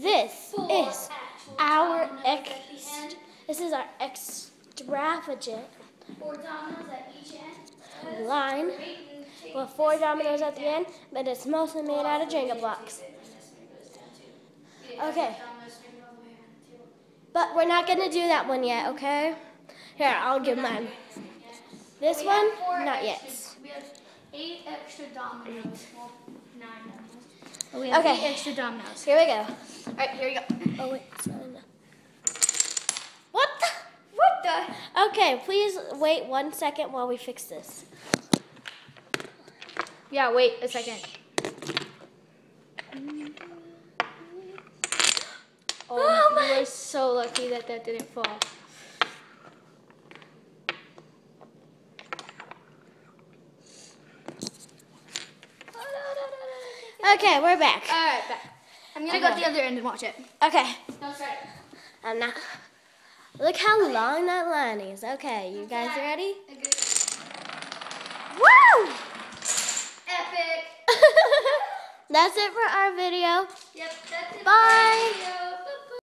This is our ex. at the end. This is our extravagant Four dominoes at each end. line Wait and take with four dominoes at the end, but it's mostly made out of Jenga blocks. Okay. dominoes make it all the way around the table. But we're not gonna do that one yet, okay? Here, I'll give mine. This one, not yet. We have eight extra dominoes. Well, nine dominoes. Oh, we have okay. extra dominoes. Here we go. All right, here we go. Oh wait. What the? What the? Okay, please wait one second while we fix this. Yeah, wait a second. Oh Oh, my- we were so lucky that that didn't fall. Okay, we're back. All right, back. I'm gonna go Okay. at the other end and watch it. Okay, Don't start. I'm not. Look how long that line is. Okay, you guys ready? Woo! Epic. That's it for our video. Yep, that's it. Bye.